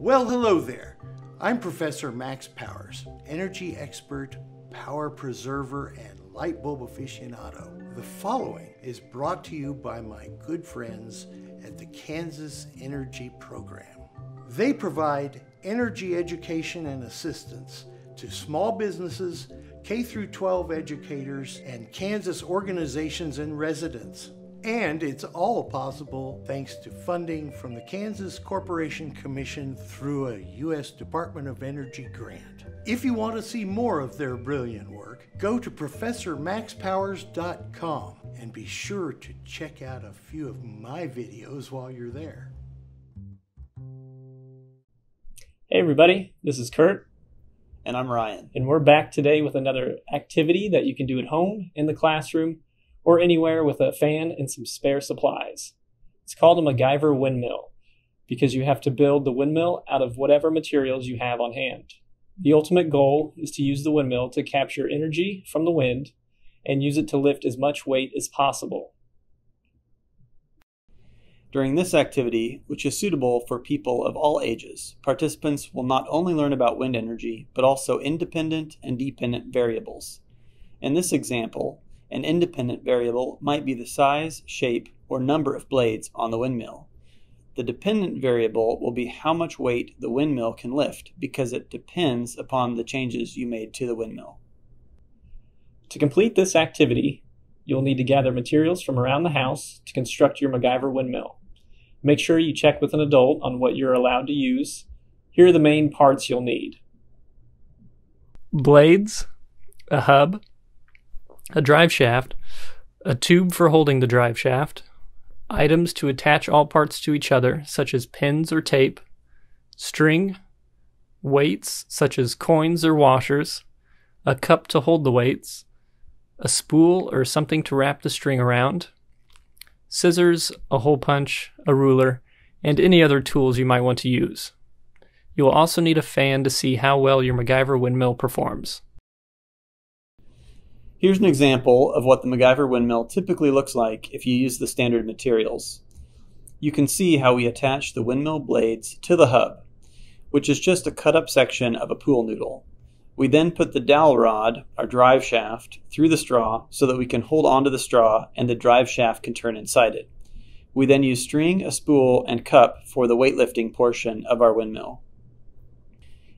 Well, hello there. I'm Professor Max Powers, energy expert, power preserver, and light bulb aficionado. The following is brought to you by my good friends at the Kansas Energy Program. They provide energy education and assistance to small businesses, K through 12 educators, and Kansas organizations and residents. And it's all possible thanks to funding from the Kansas Corporation Commission through a U.S. Department of Energy grant. If you want to see more of their brilliant work, go to ProfessorMaxPowers.com and be sure to check out a few of my videos while you're there. Hey, everybody, this is Kurt. And I'm Ryan. And we're back today with another activity that you can do at home, in the classroom, or anywhere with a fan and some spare supplies. It's called a MacGyver windmill because you have to build the windmill out of whatever materials you have on hand. The ultimate goal is to use the windmill to capture energy from the wind and use it to lift as much weight as possible. During this activity, which is suitable for people of all ages, participants will not only learn about wind energy, but also independent and dependent variables. In this example, an independent variable might be the size, shape, or number of blades on the windmill. The dependent variable will be how much weight the windmill can lift because it depends upon the changes you made to the windmill. To complete this activity, you'll need to gather materials from around the house to construct your MacGyver windmill. Make sure you check with an adult on what you're allowed to use. Here are the main parts you'll need blades, a hub, a drive shaft, a tube for holding the drive shaft, items to attach all parts to each other, such as pins or tape, string, weights, such as coins or washers, a cup to hold the weights, a spool or something to wrap the string around, scissors, a hole punch, a ruler, and any other tools you might want to use. You will also need a fan to see how well your MacGyver windmill performs. Here's an example of what the MacGyver windmill typically looks like if you use the standard materials. You can see how we attach the windmill blades to the hub, which is just a cut up section of a pool noodle. We then put the dowel rod, our drive shaft, through the straw so that we can hold onto the straw and the drive shaft can turn inside it. We then use string, a spool, and cup for the weightlifting portion of our windmill.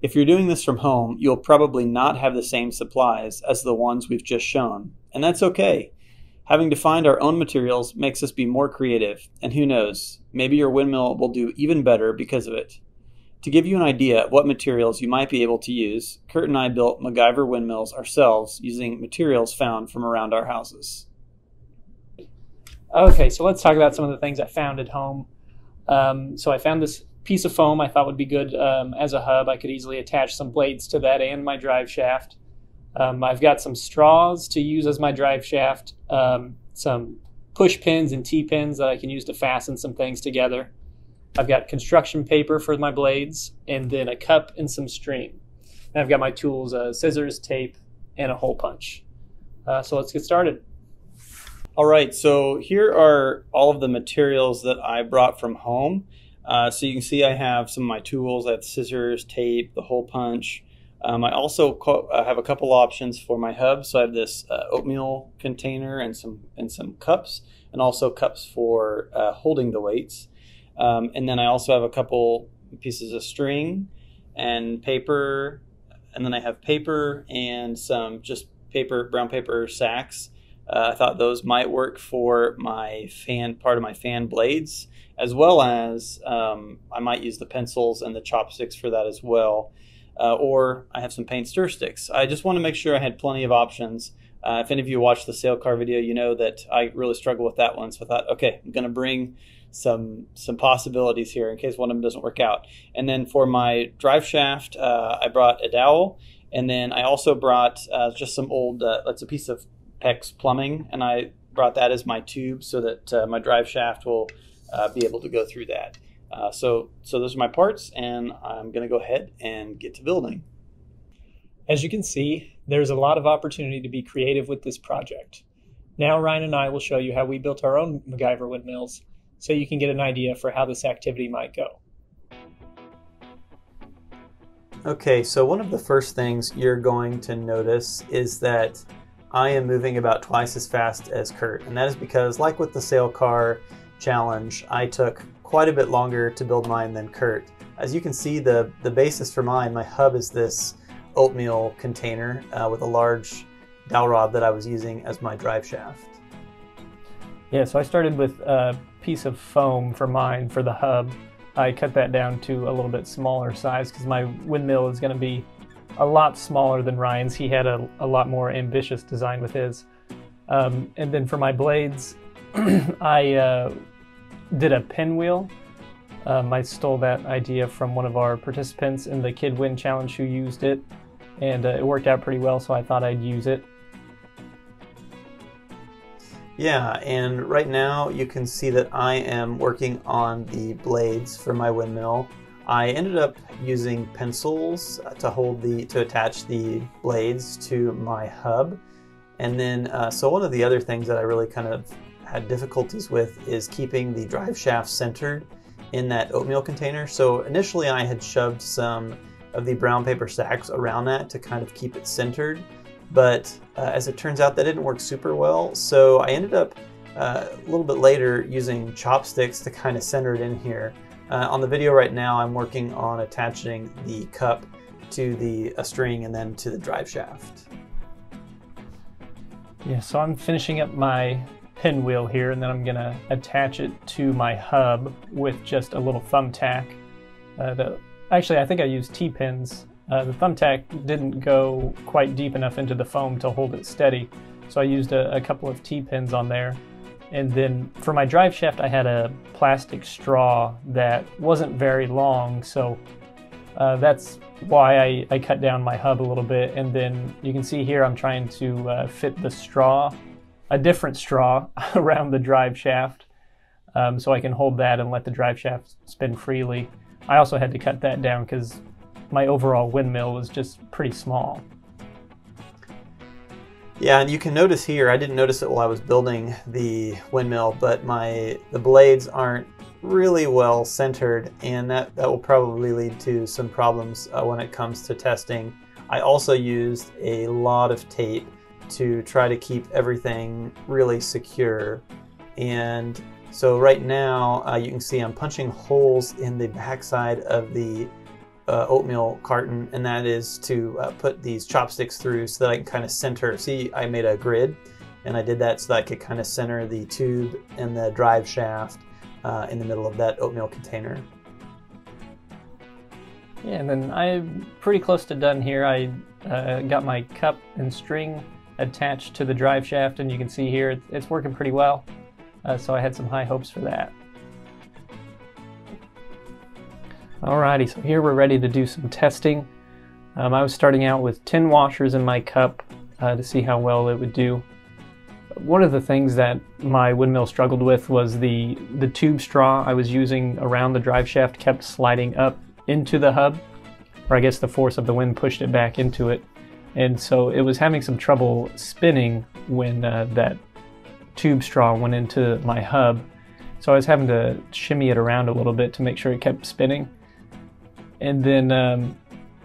If you're doing this from home, you'll probably not have the same supplies as the ones we've just shown, and that's okay. Having to find our own materials makes us be more creative, and who knows, maybe your windmill will do even better because of it. To give you an idea of what materials you might be able to use, Kurt and I built MacGyver windmills ourselves using materials found from around our houses. Okay, so let's talk about some of the things I found at home. Um, so I found this piece of foam I thought would be good um, as a hub. I could easily attach some blades to that and my drive shaft. Um, I've got some straws to use as my drive shaft, um, some push pins and T pins that I can use to fasten some things together. I've got construction paper for my blades, and then a cup and some string. And I've got my tools, uh, scissors, tape, and a hole punch. Uh, so let's get started. All right, so here are all of the materials that I brought from home. Uh, so you can see I have some of my tools. I have scissors, tape, the hole punch. Um, I also co- uh, have a couple options for my hub. So I have this uh, oatmeal container and some and some cups, and also cups for uh, holding the weights. Um, and then I also have a couple pieces of string and paper, and then I have paper and some just paper, brown paper sacks. Uh, I thought those might work for my fan part of my fan blades as well as um, I might use the pencils and the chopsticks for that as well. Uh, or I have some paint stir sticks. I just want to make sure I had plenty of options. Uh, if any of you watched the sail car video, you know that I really struggle with that one. So I thought, okay, I'm going to bring some some possibilities here in case one of them doesn't work out. And then for my drive shaft, uh, I brought a dowel, and then I also brought uh, just some old. Uh, that's a piece of PEX plumbing, and I brought that as my tube so that uh, my drive shaft will uh, be able to go through that. Uh, so, so those are my parts, and I'm going to go ahead and get to building. As you can see, there's a lot of opportunity to be creative with this project. Now Ryan and I will show you how we built our own MacGyver windmills so you can get an idea for how this activity might go. Okay, so one of the first things you're going to notice is that I am moving about twice as fast as Kurt. And that is because, like with the sail car challenge, I took quite a bit longer to build mine than Kurt. As you can see, the, the basis for mine, my hub is this oatmeal container uh, with a large dowel rod that I was using as my drive shaft. Yeah, so I started with a piece of foam for mine for the hub. I cut that down to a little bit smaller size because my windmill is going to be a lot smaller than Ryan's. He had a, a lot more ambitious design with his. Um, and then for my blades, I uh, did a pinwheel. Um, I stole that idea from one of our participants in the KidWind Challenge who used it, and uh, it worked out pretty well, so I thought I'd use it. Yeah, and right now you can see that I am working on the blades for my windmill. I ended up using pencils to hold the to attach the blades to my hub, and then uh, so one of the other things that I really kind of had difficulties with is keeping the drive shaft centered in that oatmeal container. So initially I had shoved some of the brown paper sacks around that to kind of keep it centered but uh, as it turns out, that didn't work super well. So I ended up uh, a little bit later using chopsticks to kind of center it in here. Uh, on the video right now, I'm working on attaching the cup to the a string and then to the drive shaft. Yeah, so I'm finishing up my pinwheel here and then I'm gonna attach it to my hub with just a little thumbtack. Uh, the, actually, I think I used T-pins uh, the thumbtack didn't go quite deep enough into the foam to hold it steady, so I used a, a couple of T-pins on there. And then for my drive shaft, I had a plastic straw that wasn't very long, so uh, that's why I, I, cut down my hub a little bit. And then you can see here I'm trying to uh, fit the straw, a different straw, around the drive shaft um, so I can hold that and let the drive shaft spin freely. I also had to cut that down because my overall windmill was just pretty small. Yeah, and you can notice here, I didn't notice it while I was building the windmill, but my the blades aren't really well centered, and that, that will probably lead to some problems uh, when it comes to testing. I also used a lot of tape to try to keep everything really secure. And so right now, uh, you can see I'm punching holes in the backside of the uh, oatmeal carton, and that is to uh, put these chopsticks through so that I can kind of center. See, I made a grid, and I did that so that I could kind of center the tube and the drive shaft uh, in the middle of that oatmeal container. Yeah, and then I'm pretty close to done here. I uh, got my cup and string attached to the drive shaft, and you can see here it's working pretty well. Uh, so I had some high hopes for that. Alrighty, so here we're ready to do some testing. Um, I was starting out with 10 washers in my cup uh, to see how well it would do. One of the things that my windmill struggled with was the, the tube straw I was using around the drive shaft kept sliding up into the hub, or I guess the force of the wind pushed it back into it. And so it was having some trouble spinning when uh, that tube straw went into my hub. So I was having to shimmy it around a little bit to make sure it kept spinning and then um,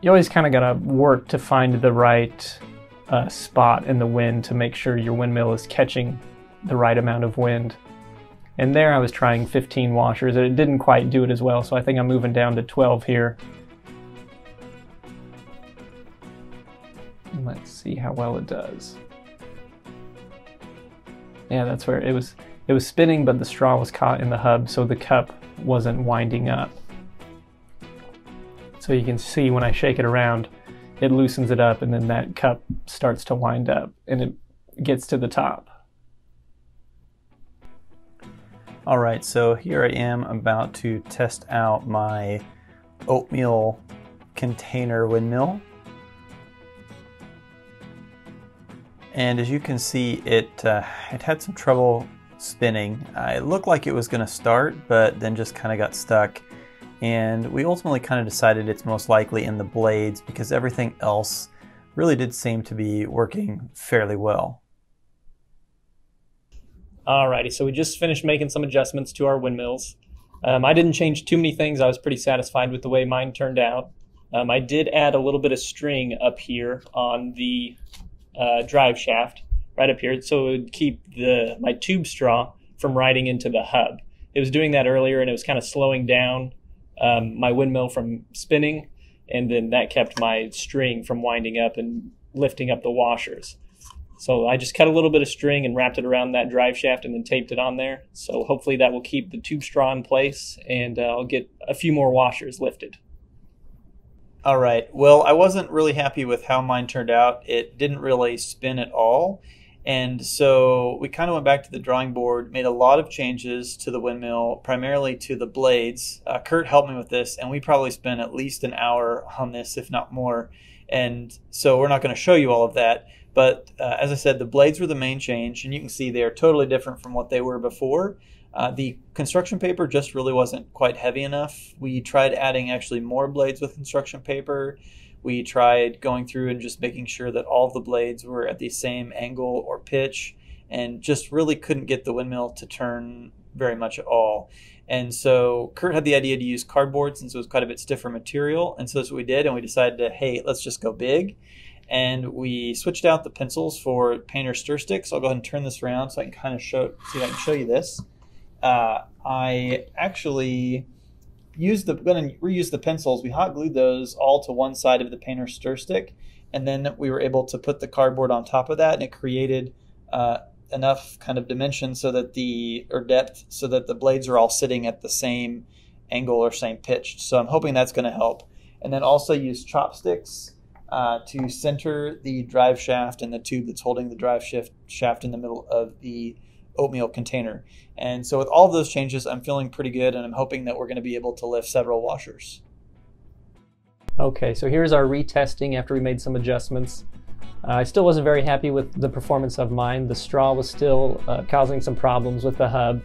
you always kind of got to work to find the right uh, spot in the wind to make sure your windmill is catching the right amount of wind. And there I was trying 15 washers and it didn't quite do it as well, so I think I'm moving down to 12 here. Let's see how well it does. Yeah, that's where it was it was spinning but the straw was caught in the hub so the cup wasn't winding up. So you can see when I shake it around, it loosens it up and then that cup starts to wind up and it gets to the top. All right, so here I am about to test out my oatmeal container windmill. And as you can see, it, uh, it had some trouble spinning. Uh, it looked like it was gonna start, but then just kind of got stuck and we ultimately kind of decided it's most likely in the blades because everything else really did seem to be working fairly well. Alrighty, so we just finished making some adjustments to our windmills. Um, I didn't change too many things. I was pretty satisfied with the way mine turned out. Um, I did add a little bit of string up here on the uh, drive shaft, right up here, so it would keep the my tube straw from riding into the hub. It was doing that earlier, and it was kind of slowing down um, my windmill from spinning, and then that kept my string from winding up and lifting up the washers. So I just cut a little bit of string and wrapped it around that drive shaft and then taped it on there. So hopefully that will keep the tube straw in place and uh, I'll get a few more washers lifted. All right. Well, I wasn't really happy with how mine turned out. It didn't really spin at all. And so we kind of went back to the drawing board, made a lot of changes to the windmill, primarily to the blades. Uh, Kurt helped me with this, and we probably spent at least an hour on this, if not more. And so we're not going to show you all of that. But uh, as I said, the blades were the main change, and you can see they are totally different from what they were before. Uh, the construction paper just really wasn't quite heavy enough. We tried adding actually more blades with construction paper. We tried going through and just making sure that all the blades were at the same angle or pitch, and just really couldn't get the windmill to turn very much at all. And so Kurt had the idea to use cardboard since it was quite a bit stiffer material. And so that's what we did. And we decided to, hey, let's just go big and we switched out the pencils for painter stir sticks. I'll go ahead and turn this around so I can kind of show see if I can show you this. Uh, I actually used the going to reuse the pencils. We hot glued those all to one side of the painter stir stick, and then we were able to put the cardboard on top of that, and it created uh, enough kind of dimension so that the or depth so that the blades are all sitting at the same angle or same pitch. So I'm hoping that's going to help. And then also use chopsticks uh, to center the drive shaft and the tube that's holding the drive shift shaft in the middle of the oatmeal container. And so with all of those changes, I'm feeling pretty good and I'm hoping that we're going to be able to lift several washers. Okay, so here's our retesting after we made some adjustments. Uh, I still wasn't very happy with the performance of mine. The straw was still uh, causing some problems with the hub,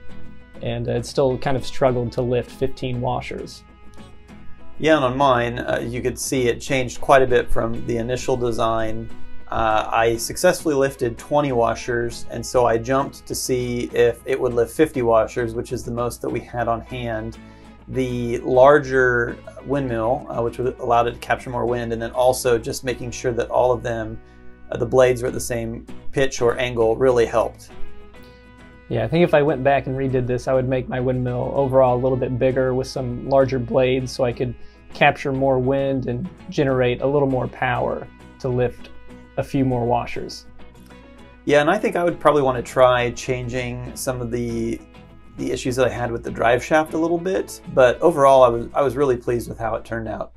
and it still kind of struggled to lift 15 washers. Yeah, and on mine, uh, you could see it changed quite a bit from the initial design. Uh, I successfully lifted 20 washers, and so I jumped to see if it would lift 50 washers, which is the most that we had on hand. The larger windmill, uh, which allowed it to capture more wind, and then also just making sure that all of them, uh, the blades were at the same pitch or angle, really helped. Yeah, I think if I went back and redid this, I would make my windmill overall a little bit bigger with some larger blades so I could capture more wind and generate a little more power to lift a few more washers. Yeah, and I think I would probably want to try changing some of the the issues that I had with the drive shaft a little bit, but overall I was I was really pleased with how it turned out.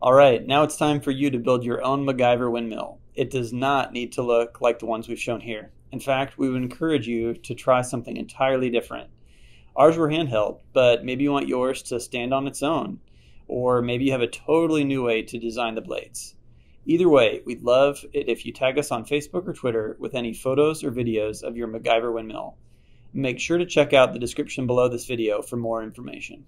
All right, now it's time for you to build your own MacGyver windmill. It does not need to look like the ones we've shown here. In fact, we would encourage you to try something entirely different. Ours were handheld, but maybe you want yours to stand on its own, or maybe you have a totally new way to design the blades. Either way, we'd love it if you tag us on Facebook or Twitter with any photos or videos of your MacGyver windmill. Make sure to check out the description below this video for more information.